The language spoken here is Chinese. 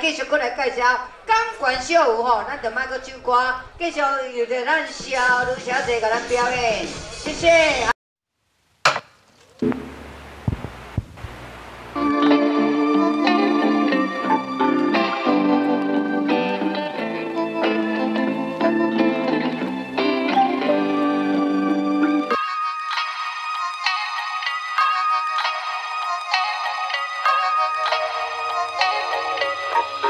继续过来介绍，刚关小舞吼，咱就卖搁唱歌，继续有得咱小女小姐给咱表演，谢谢。you